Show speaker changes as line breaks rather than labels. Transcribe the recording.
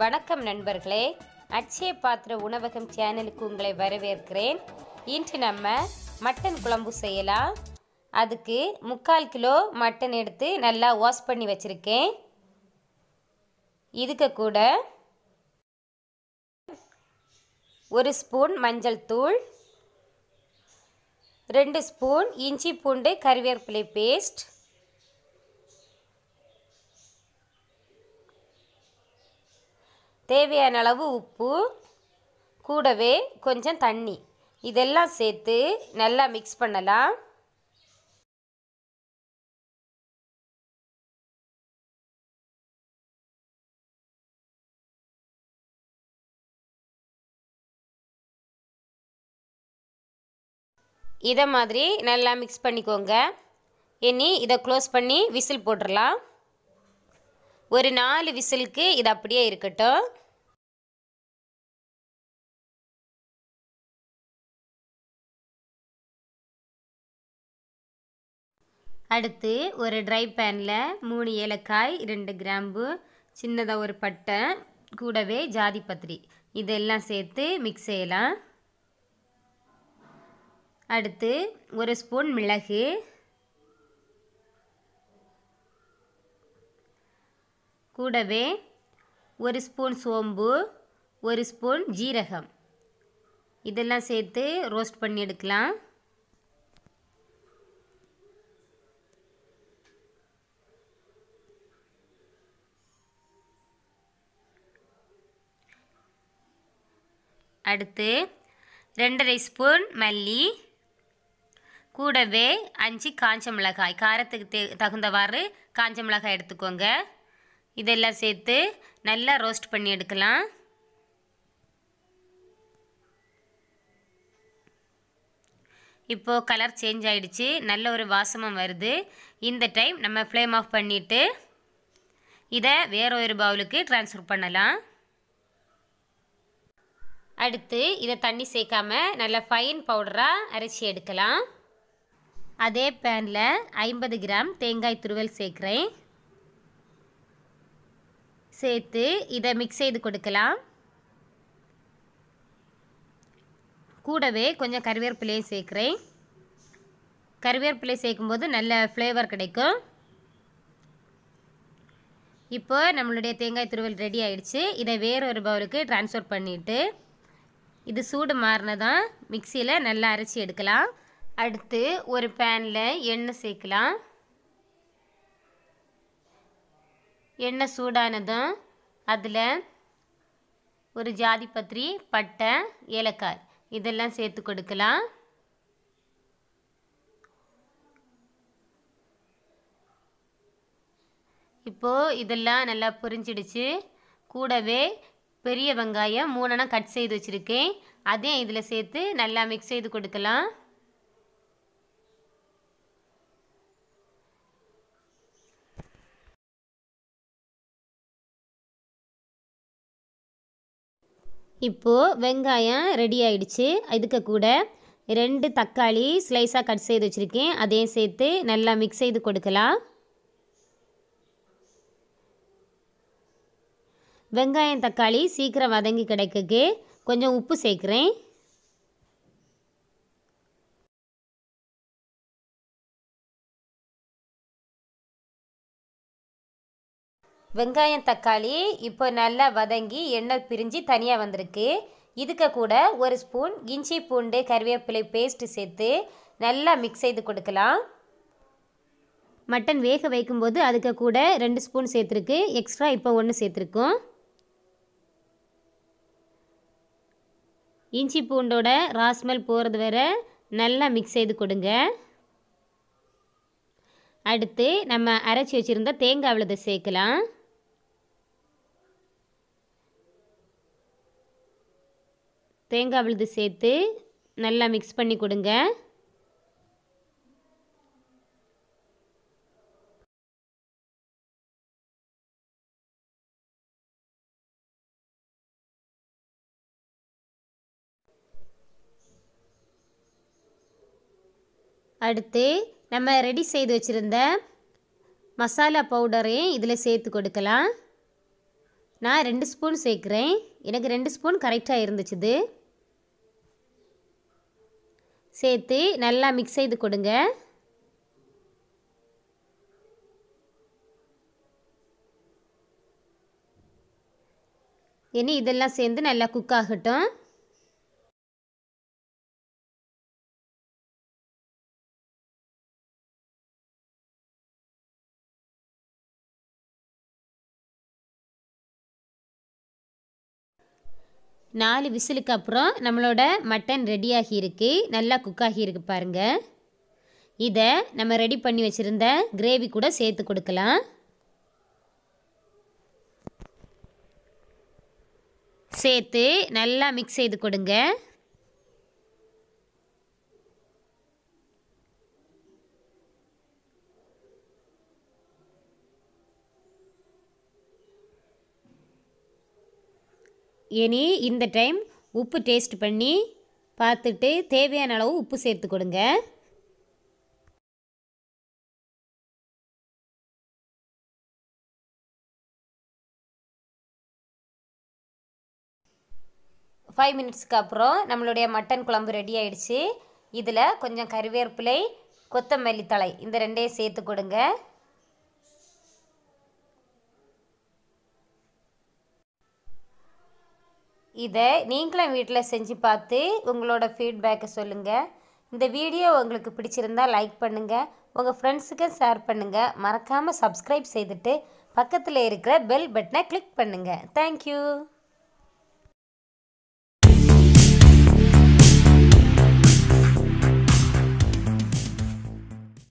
வணக்கம் நண்பர்களே. அட்சய பாத்திர உணவகம் சேனலுக்கு உங்களை வரவேற்கிறேன். இன்று நம்ம மட்டன் குழம்பு செய்யலாம். அதுக்கு முக்கால் கிலோ மட்டன் எடுத்து நல்லா வாஷ் பண்ணி வச்சுருக்கேன். இதுக்கு கூட ஒரு ஸ்பூன் மஞ்சள் தூள் ரெண்டு ஸ்பூன் இஞ்சி பூண்டு கறிவேப்பிலை பேஸ்ட் தேவையான அளவு உப்பு கூடவே கொஞ்சம் தண்ணி. இதெல்லாம் சேர்த்து நல்லா மிக்ஸ் பண்ணலாம். இதை மாதிரி நல்லா மிக்ஸ் பண்ணிக்கோங்க. இனி இதை க்ளோஸ் பண்ணி விசில் போட்டுடலாம் ஒரு நாலு விசிலுக்கு இது அப்படியே இருக்கட்டும். அடுத்து ஒரு ட்ரை பேனில் மூணு ஏலக்காய் ரெண்டு கிராம்பு சின்னதாக ஒரு பட்டை கூடவே ஜாதி பத்திரி. இதெல்லாம் சேர்த்து மிக்ஸ் செய்யலாம். அடுத்து ஒரு ஸ்பூன் மிளகு. கூடவே ஒரு ஸ்பூன் சோம்பு ஒரு ஸ்பூன் ஜீரகம். இதெல்லாம் சேர்த்து ரோஸ்ட் பண்ணி எடுக்கலாம். அடுத்து ரெண்டரை ஸ்பூன் மல்லி கூடவே அஞ்சு காஞ்ச மிளகாய். காரத்துக்கு தே தகுந்தவாறு காஞ்ச மிளகாய் எடுத்துக்கோங்க. இதெல்லாம் சேர்த்து நல்லா ரோஸ்ட் பண்ணி எடுக்கலாம். இப்போது கலர் சேஞ்ச் ஆகிடுச்சு நல்ல ஒரு வாசமும் வருது. இந்த டைம் நம்ம ஃப்ளேம் ஆஃப் பண்ணிவிட்டு இதை வேற ஒரு பவுலுக்கு ட்ரான்ஸ்ஃபர் பண்ணலாம். அடுத்து இதை தண்ணி சேர்க்காம நல்லா ஃபைன் பவுடராக அரைச்சி எடுக்கலாம். அதே பேனில் ஐம்பது கிராம் தேங்காய் துருவல் சேர்க்குறேன். சேர்த்து இதை மிக்ஸ் செய்து கொடுக்கலாம். கூடவே கொஞ்சம் கருவேப்பிலையும் சேர்க்குறேன். கருவேப்பிலை சேர்க்கும்போது நல்ல ஃப்ளேவர் கிடைக்கும். இப்போ நம்மளுடைய தேங்காய் துருவல் ரெடி ஆயிடுச்சு. இதை வேற ஒரு பவுலுக்கு ட்ரான்ஸ்ஃபர் பண்ணிவிட்டு இது சூடு மாறினதான் மிக்சியில் நல்லா அரைச்சி எடுக்கலாம். அடுத்து ஒரு பேனில் எண்ணெய் சேர்க்கலாம். எண்ணெய் சூடானதும் அதில் ஒரு ஜாதி பத்திரி பட்டை ஏலக்காய் இதெல்லாம் சேர்த்து கொடுக்கலாம். இப்போது இதெல்லாம் நல்லா புரிஞ்சிடுச்சு. கூடவே பெரிய வெங்காயம் மூணெண்ணா கட் செய்து வச்சுருக்கேன். அதையும் இதில் சேர்த்து நல்லா மிக்ஸ் செய்து கொடுக்கலாம். இப்போது வெங்காயம் ரெடி ஆயிடுச்சு. இதுக்கு கூட ரெண்டு தக்காளி ஸ்லைஸாக கட் செய்து வச்சுருக்கேன். அதையும் சேர்த்து நல்லா மிக்ஸ் செய்து கொடுக்கலாம். வெங்காயம் தக்காளி சீக்கிரம் வதங்கி கிடைக்கக்கு கொஞ்சம் உப்பு சேர்க்குறேன். வெங்காயம் தக்காளி இப்போ நல்லா வதங்கி எண்ணெய் பிரிஞ்சு தனியாக வந்திருக்கு. இதுக்கு கூட ஒரு ஸ்பூன் இஞ்சி பூண்டு கருவேப்பிலை பேஸ்ட்டு சேர்த்து நல்லா மிக்ஸ் செய்து கொடுக்கலாம். மட்டன் வேக வைக்கும்போது அதுக்கு கூட ரெண்டு ஸ்பூன் சேர்த்துருக்கு. எக்ஸ்ட்ரா இப்போ ஒன்று சேர்த்துருக்கோம். இஞ்சி பூண்டோட ராஸ்மெல் போகிறது வர நல்லா மிக்ஸ் செய்து கொடுங்க. அடுத்து நம்ம அரைச்சி வச்சுருந்த தேங்காய் விழுதை சேர்க்கலாம். தேங்காய் விழுது சேர்த்து நல்லா மிக்ஸ் பண்ணி கொடுங்க. அடுத்து நம்ம ரெடி செய்து வச்சுருந்த மசாலா பவுடரையும் இதில் சேர்த்து கொடுக்கலாம். நான் ரெண்டு ஸ்பூன் சேர்க்குறேன். எனக்கு ரெண்டு ஸ்பூன் கரெக்டாக இருந்துச்சுது. சேர்த்து நல்லா மிக்ஸ் செய்து கொடுங்க. இனி இதெல்லாம் சேர்ந்து நல்லா குக் ஆகட்டும். நாலு விசிலுக்கு அப்புறம் நம்மளோட மட்டன் ரெடியாகி இருக்கு நல்லா குக் ஆகியிருக்கு பாருங்கள் இதை நம்ம ரெடி பண்ணி வச்சுருந்த கிரேவி கூட சேர்த்து கொடுக்கலாம். சேர்த்து நல்லா மிக்ஸ் செய்து கொடுங்க. இனி இந்த டைம் உப்பு டேஸ்ட் பண்ணி பார்த்துட்டு தேவையான அளவு உப்பு சேர்த்து கொடுங்க. ஃபைவ் மினிட்ஸ்க்கு அப்புறம் நம்மளுடைய மட்டன் குழம்பு ரெடி ஆயிடுச்சு. இதில் கொஞ்சம் கருவேப்பிலை கொத்தமல்லி தழை இந்த ரெண்டையும் சேர்த்து கொடுங்க. இதை நீங்களும் வீட்டில் செஞ்சு பார்த்து உங்களோட ஃபீட்பேக்கை சொல்லுங்கள் இந்த வீடியோ உங்களுக்கு பிடிச்சிருந்தா லைக் பண்ணுங்கள் உங்கள் ஃப்ரெண்ட்ஸுக்கு ஷேர் பண்ணுங்கள் மறக்காமல் சப்ஸ்கிரைப் செய்துட்டு பக்கத்தில் இருக்கிற பெல் பட்டனை கிளிக் பண்ணுங்கள் தேங்க்யூ